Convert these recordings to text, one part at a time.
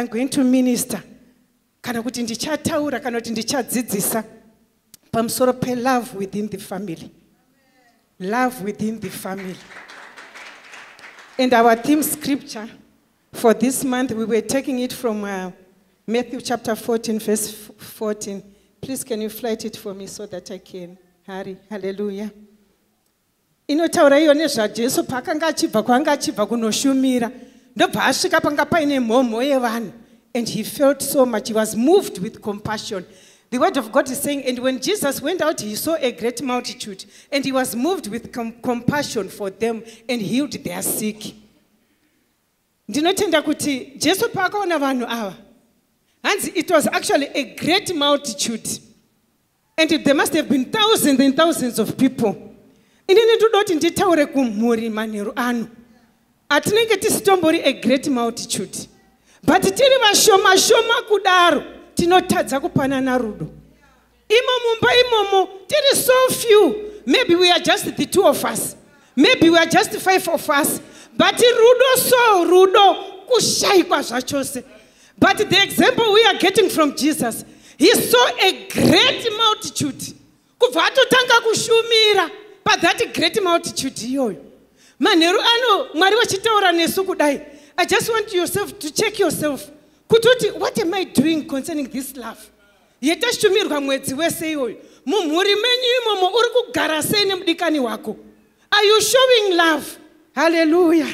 i'm going to minister. Kana kuti ndichataura kana kuti ndichadzidzisa. Pamusoro pelove within the family. Love within the family. And our theme scripture for this month we were taking it from uh, matthew chapter 14 verse 14 please can you flight it for me so that i can hurry? Hallelujah. Inotaura iyo nezvajesu paakanga achibva kwaanga achibva kunoshumira ndobva asvika panga paine mhomho yevanhu and he felt so much. He was moved with compassion. The word of god is saying and when jesus went out he saw a great multitude and he was moved with com compassion for them and healed their sick. Ndinotenda kuti jesu paakaona vanhu ava hanzi it was actually a great multitude and there must have been thousands and thousands of people. Inini ndoda kuti nditaure kumhuri manheru ano hatinenge tisitombori a great multitude but tiri vashoma shoma kudaro tinotadza kupanana rudo. Imo mumba imomo tiri so few. Maybe we are just the two of us. Maybe we are just five of us but rudo so rudo kushayikwa zvachose. But the example we are getting from jesus he saw a great multitude. Kubva atotanga kushumira pathat great multitude iyoyo manheru ano mwari vachitaura nesu kudai. I just want yourself to check yourself. Kuti uti what am i doing concerning this love? Yetashumirwa mwedzi wese iyoyo mumhuri menyu imomo uri kugara sei nemudikani wako? Are you showing love? Halleluya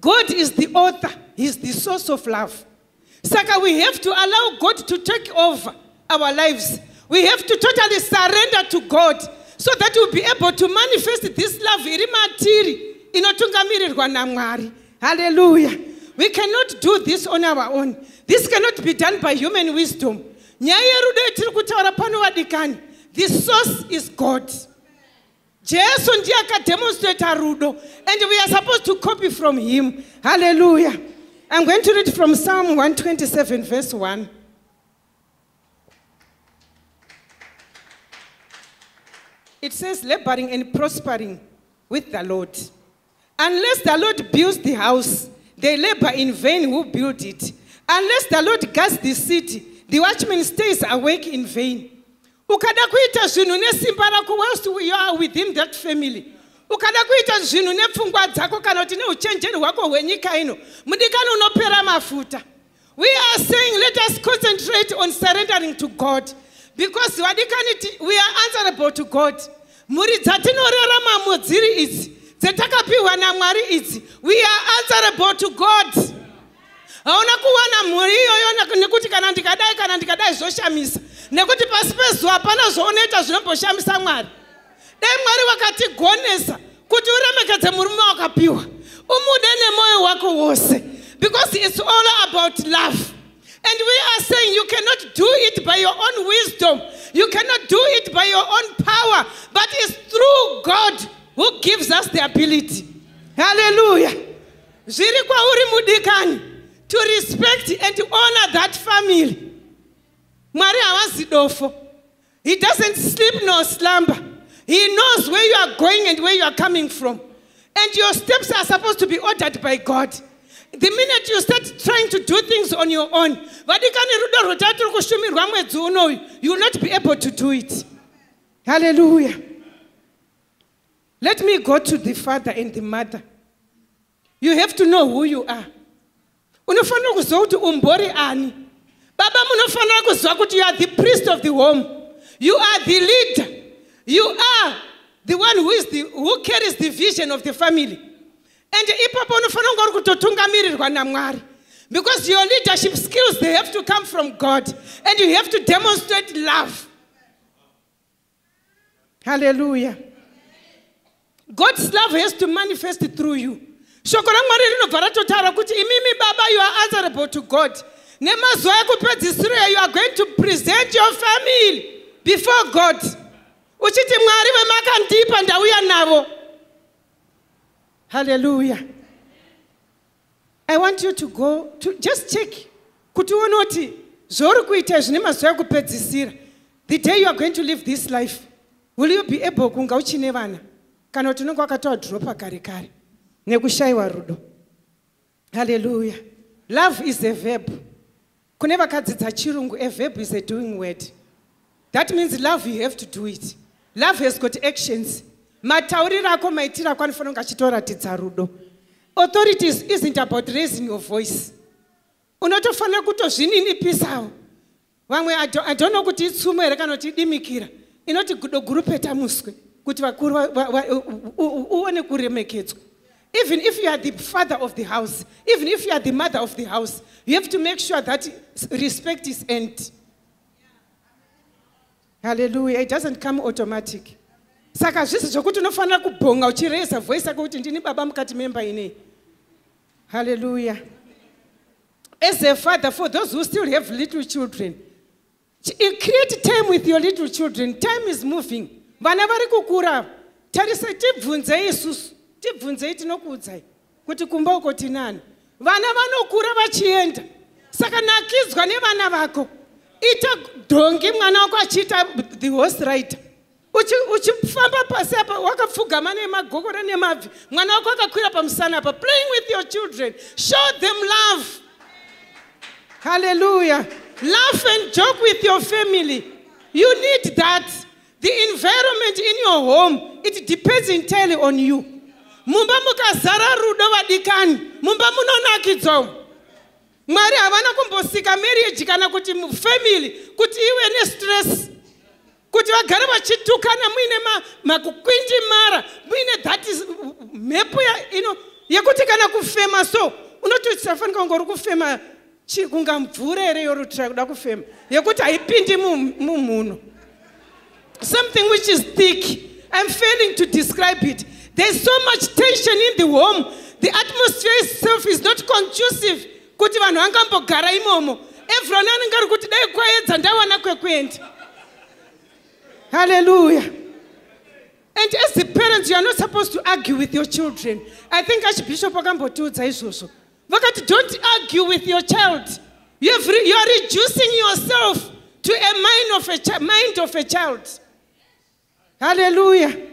god is the author heis the source of love. Saka we have to allow god to take over our lives. We have to totally surrender to god so that we'll be able to manifest this love iri matiri inotungamirirwa namwari. Halleluya we cannot do this on our own. This cannot be done by human wisdom. Nyaya yerudo yetiri kutaura pano vadikani the source is god. Jesu ndiye akademonstrata rudo and we are supposed to copy from him. Halleluya i'm going to read from psalm 127 verse 1 it says laboring and prospering with the lord. Unless the lord builds the house they labor in vain who build it. Unless the lord guards the city the watchman stays awake in vain. Ukada kuita zvinhu nesimba rako whilst you are within that family. Ukada kuita zvinhu nepfungwa dzako kana kuti neuchenjeri hwako hwenyika ino mudikani unopera mafuta. We are saying let us concentrate on surrendering to god because vadikani we are answerable to god. Mhuri dzatinorarama dziri idzi dzetakapiwa namwari idzi we are answerable to god. Hauna kuwana mhuri iyoyo nekuti kana ndikadai kana ndikadai zvoshamisa nekuti pasi pezuva hapana zvaunoita zvinomboshamisa mwari. Dai mwari wakatigonesa kuti uremekedze murume wakapiwa umude nemwoyo wako wose. Because it's all about love and we are saying you cannot do it by your own wisdom. You cannot do it by your own power. But it's through god who gives us the ability. Hallelujah. To respect and to honor that family. Mwari havazi dofo. He doesn't sleep nor slumber. He knows where you are going and where you are coming from. And your steps are supposed to be ordered by god the minute you start trying to do things on your own vadikani rudo rwotatiri kushumirwa mwedzi unoyu you will not be able to do it. Hallelujah. Let me go to the father and the mother. You have to know who you are. Unofanira kuziva kuti umbori ani? Baba munofanira kuziva kuti you are the priest of the home. You are the leader. You are the one who, is the, who carries the vision of the family and ipapo unofanira kunga uri kutotungamirirwa namwari. Because your leadership skills they have to come from god. And you have to demonstrate love. Hallelujah. God's love has to manifest through you. Shoko ramwari rinobva ratotaura kuti imimi baba you are answerable to god. Nemazuva ekupedzisiro you are going to present your family before god. Uchiti mwari vemakandipa ndauya navo hallelujah. I want you to go to just check kuti uone kuti zvauri kuita zvine mazuva ekupedzisira. The day you are going to live this life will you be able kunga uchine vana? Kana kuti unenge wakatawa dhiropa kare kare nekushayiwa rudo. Haleluya love is a verb. Kune vakadzidza chirungu a verb is a doing word. That means love you have to do it. Love has got actions matauriro ako maitiro ako anofanira kunge achitoratidza rudo. Authorities isn't about raising your voice. Unotofanira kutozvininipisawo vamwe i don't know kuti itsumo here kana kuti idimikira. Inoti gudo guru peta muswe kuti vakuru uone kuremekedzwa. Even if you are the father of the house even if you are the mother of the house you have to make sure that respect is end halleluya it doesn't come automatic saka zvisi zvokuti unofanira kubhonga uchireza voice yako kuti ndini baba mukati memba inei halleluya as a father for those who still have little children create time with your little children. Time is moving. Vana vari kukura tarisai tibvunzei isusu tibvunzei tinokuudzai kuti kumba uko tinani. Vana vanokura vachienda. Saka nakidzwa nevana vako. Ita dhongi mwana wako achiita the horse rider uchifamba pasi apa wakapfugama nemagokora nemabvi mwana wako akakwira pamusana apa playing with your children. Show them love. Hallelujah. Laugh and joke with your family. You need that. The environment in your home it depends entirely on you. Mumba mukazara rudo vadikani mumba munonakidzwa mwari havana kumbosika marriage kana kuti family kuti ive nestress kuti vagare vachitukana muine makukwindimara muine that is mhepo ino yekuti kana kufema so unoti tisafanika kunge uri kufema kunga mvura here yorutira kuda kufema? Yekuti haipindi mumhuno something which is thick i'm failing to describe it. There's so much tension in the home. The atmosphere itself is not conducive kuti vanhu vangambogara imomo. Everyone anenge ari kuti dai kwaedza ndawana kwekuenda hallelujah. And as the parents you are not supposed to argue with your children. I think archbishop akambotiudza izvozvo vakati don't argue with your child. You, have re, you are reducing yourself to a mind of a, mind of a child. Hallelujah.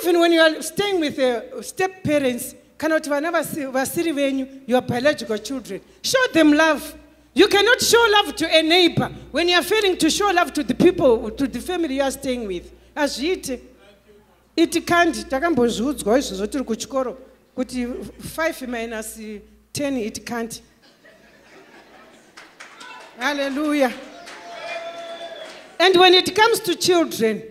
Even when you are staying with uh, step parents kana kuti vana vasiri venyu your biological children. Show them love you cannot show love to a neighbor when you are failing to show love to the people to the family you are staying with. Hazviiti iti kandi takambozviudzwa izvozvo tiri kuchikoro kuti 5 minus 10 it can't hallelujah. And when it comes to children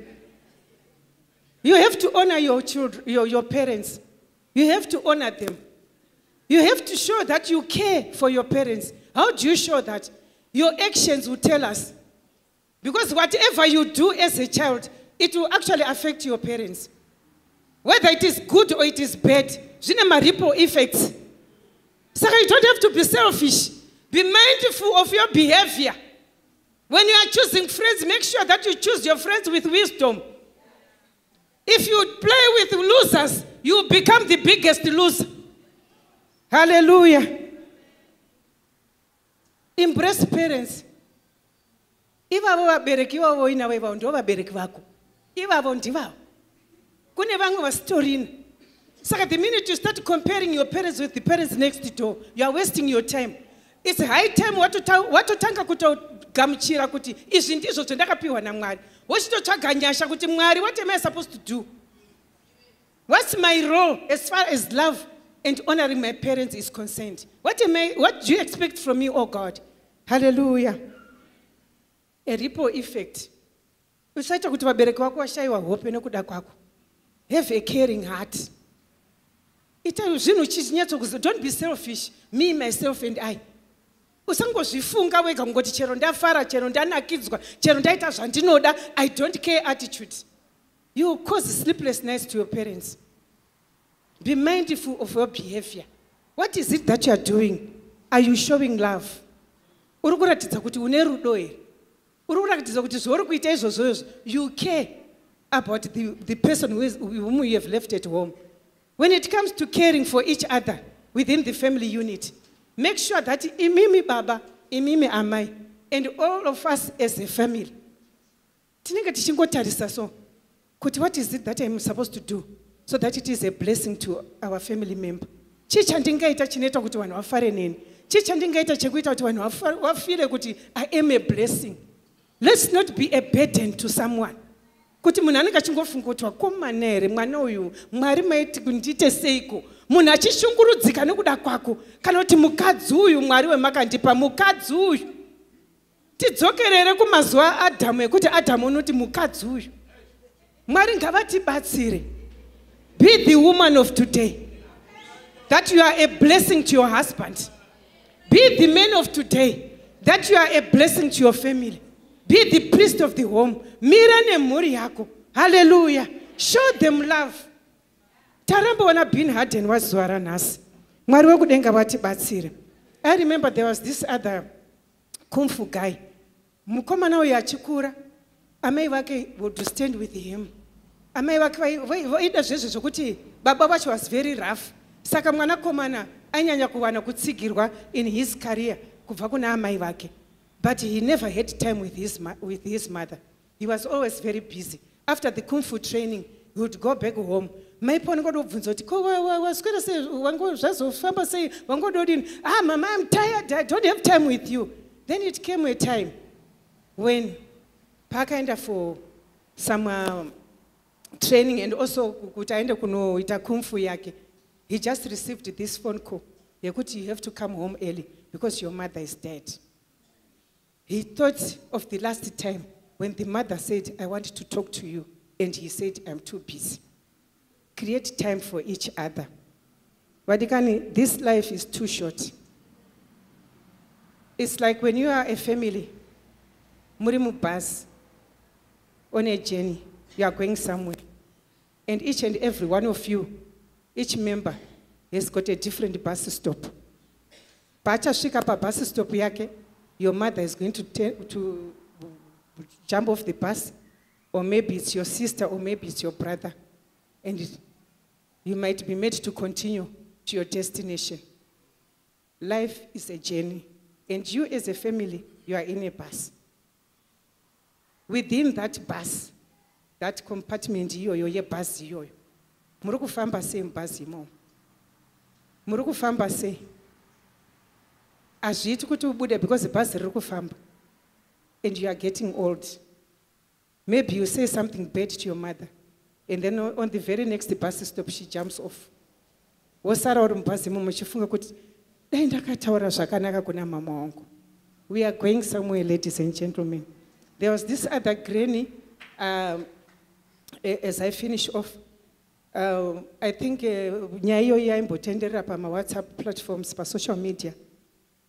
you have to honor your children your, your parents. You have to honor them. You have to show that you care for your parents how do you show that? Your actions will tell us. Because whatever you do as a child it will actually affect your parents. Whether it is good or it is bad maripple effects. Saka you don't have to be selfish. Be mindful of your behavior. When you are choosing friends make sure that you choose your friends with wisdom. If you play with losers you become the biggest loser. Hallelujah embrace parents. Ivavo vabereki ivavo inavo ivavo ndo vabereki vako. Ivavo ndivavo. Kune vamwe vasitorina saka the minute you start comparing your parents with the parents next door you are wasting your time. Its high time watotanga kutogamuchira kuti izvi ndizvo zvandakapiwa namwari. Wochitotsvaga nyasha kuti mwari what am i supposed to do? What's my role as far as love and honoring my parents is concerned. What, am I, what do you expect from me oh god? Hallelujah. A ripple effect. Usaita kuti vabereki vako vashayiwa hope nekuda kwako. Have a caring heart. Ita zvinhu chichinyatsokuzi don't be selfish me myself and i. Usangozvifunga wega kungoti chero ndafara chero ndanakidzwa chero ndaita zvandinoda i don't care attitude. You cause sleepless nights to your parents be mindful of your behavior. What is it that you are doing? Are you showing love? Uri kuratidza kuti une rudo here? Uri kuratidza kuti zvauri kuita izvozvo izvo you care about the, the person whom you have left at home. When it comes to caring for each other within the family unit make sure that imimi baba imimi amai and all of us as a family tinenge tichingotarisa so kuti what is it that i'm supposed to do so that it is a blessing to our family member. Chii chandingaita chinoita kuti vanhu vafare neni. Chii chandingaita chekuita kuti vanhu vafile kuti i am a blessing. Let's not be a burden to someone. Kuti munhu anenge achingofunga kuti wakomana here mwana uyu mwari maiti kundiite seiko? Munhu achishungurudzika nekuda kwako kana kuti mukadzi uyu mwari wemakandipa mukadzi uyu. Tidzokerere kumazuva aadhamu ekuti adhamu unoti mukadzi uyu? Mwari ngavatibatsire be the woman of today. That you are a blessing to your husband. Be the man of today. That you are a blessing to your family. Be the priest of the home. Mira nemhuri yako. Haleluya show them love. Taramboona bin harden wazuva ranhasi mwari wekudenga vatibatsire i remember there was this other kumfu guy. Mukomana uyu achikura. Amai vake would stand with him amai vake vaida zvezvo zvokuti baba vacho was very rough. Saka mwanakomana ainyanya kuwana kutsigirwa in his career kubva kuna amai vake. But he never had time with his, with his mother. He was always very busy. After the kung fu training he would go back home. Maipo anongodobvunza kuti ko wa- wa- waswera sei? Zvazofamba sei? Wangododini ah mama i'm tired. I don't have time with you. Then it came a time when paakaenda for some um, training and also kuti aende kunoita kumfu yake. He just received this phone call yekuti you have to come home early because your mother is dead. He thought of the last time when the mother said i want to talk to you and he said i'm too busy. Create time for each other. Vadikani this life is too short. It's like when you are a family muri mubhasi on a journey you are going somewhere. And each and every one of you each member has got a different bus stop. Paachasvika pabus stop yake your mother is going to, to jump off the bus or maybe it's your sister or maybe it's your brother. And it- you might be made to continue to your destination. Life is a journey and you as a family you are in a bus. Within that bus that compartment iyoyo yebhazi iyoyo muri kufamba sei mubhazi imomo muri kufamba sei hazviiti kuti ubude because bhazi riri kufamba. And you are getting old. Maybe you say something bad to your mother. And then on the very next bus stop she jumps off. Wosara uri mubhazi imomo uchifunga kuti dai ndakataura zvakanaka kuna mama wangu. We are going somewhere ladies and gentlemen. There was this other granny um, as i finish off um, i think uh, nyaya iyoyi yaimbotenderera pamawhatsapp platforms pasocial media.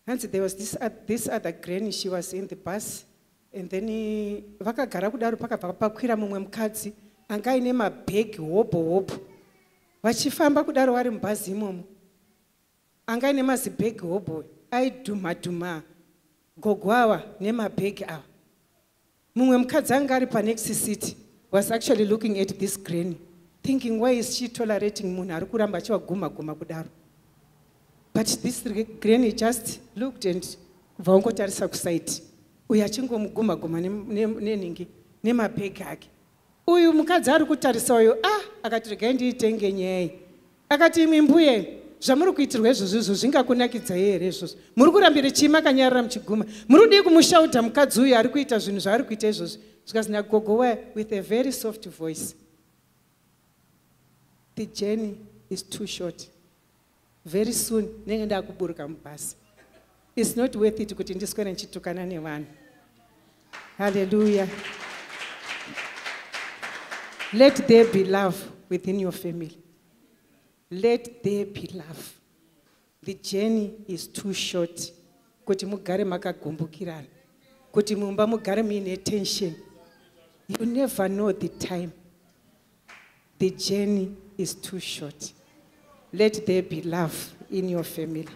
Hanzi there was this, oth- this other granny she was in the bus and then eh, vakagara kudaro pakabva pakwira mumwe mukadzi anga aine mabhegi hobho hobho vachifamba kudaro vari mubhazi imomo. Anga aine mazibhegi hobho aidhumadhuma gogo ava nemabhegi ava mumwe mukadzi anga ari panext city was actually looking at this granny thinking why is she tolerating munhu ari kuramba achivaguma guma kudaro. But this granny just looked and kubva wangotarisa kusaiti uyu achingomuguma guma nem- nem- nenhingi nemabhegi ake. Uyu mukadzi ari kutarisa uyu ah! Akati regai ndiitenge nyaya akati imi mbuye zvamuri kuitirwa izvozvo here izvozvo? Muri kurambira muchiguma. Mukadzi uyu ari kuita zvinhu zvaari kuita izvozvo? With a very soft voice. The journey is too short. Very soon ndenge ndaakuburuka mubhasi. Its not worth it kuti ndiswere ndichitukana nevanhu halleluya let there be love within your family let there be love. The journey is too short. Kuti mugare makagumbukirana. Kuti mumba mugare muine tension. You never know the time. The journey is too short. Let there be love in your family